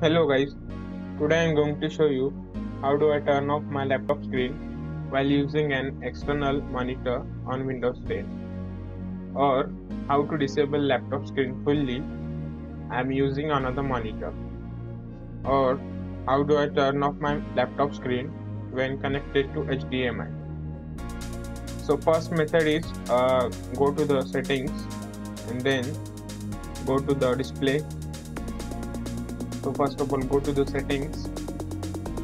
Hello guys, today I am going to show you how do I turn off my laptop screen while using an external monitor on Windows 10 or how to disable laptop screen fully. I am using another monitor. Or how do I turn off my laptop screen when connected to HDMI. So first method is uh, go to the settings and then go to the display so first of all go to the settings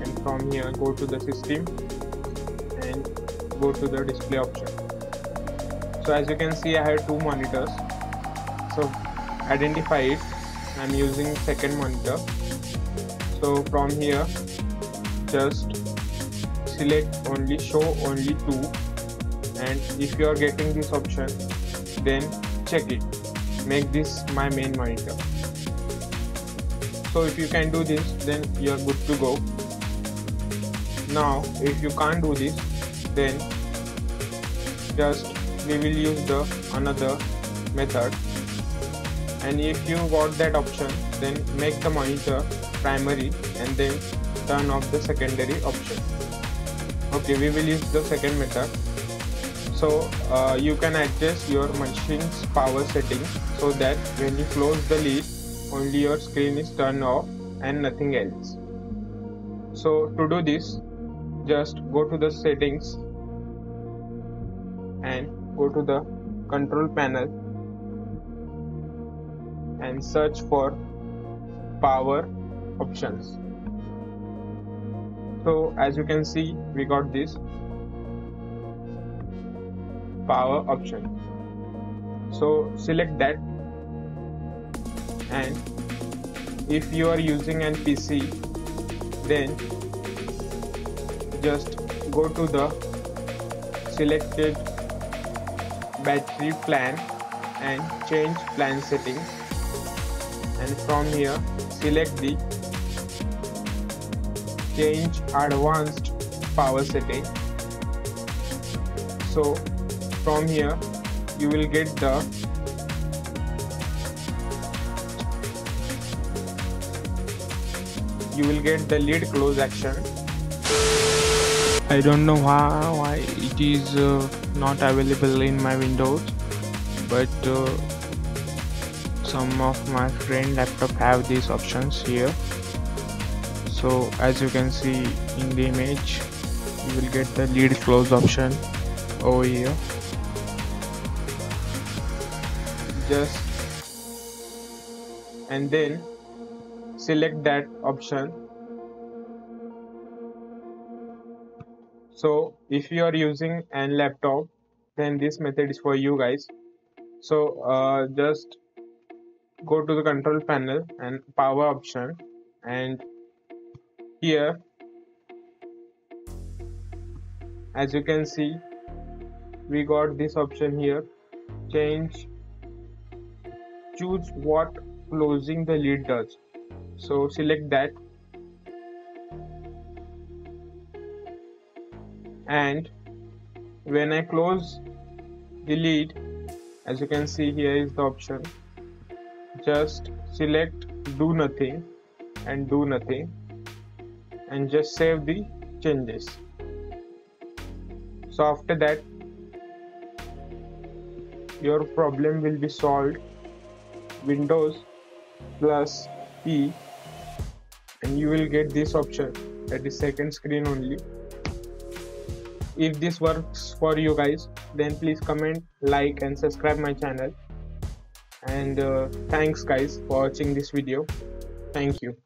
and from here go to the system and go to the display option. So as you can see I have two monitors. So identify it. I'm using second monitor. So from here just select only show only two. And if you are getting this option then check it. Make this my main monitor so if you can do this then you're good to go. Now if you can't do this then just we will use the another method. And if you got that option then make the monitor primary and then turn off the secondary option. Okay we will use the second method. So uh, you can adjust your machine's power setting so that when you close the lid only your screen is turned off and nothing else. So to do this just go to the settings and go to the control panel and search for power options. So as you can see we got this power option. So select that and if you are using an PC then just go to the selected battery plan and change plan setting. And from here select the change advanced power setting. So from here you will get the you will get the lid close action. I don't know why, it is uh, not available in my windows but uh, some of my friend laptop have these options here. So as you can see in the image you will get the lid close option over here. Just and then select that option. So if you are using an laptop then this method is for you guys. So uh, just go to the control panel and power option and here as you can see we got this option here. Change choose what closing the lid does so select that. And when I close delete as you can see here is the option. Just select do nothing and do nothing and just save the changes. So after that your problem will be solved. Windows plus P and you will get this option at the second screen only. If this works for you guys then please comment like and subscribe my channel. And uh, thanks guys for watching this video. Thank you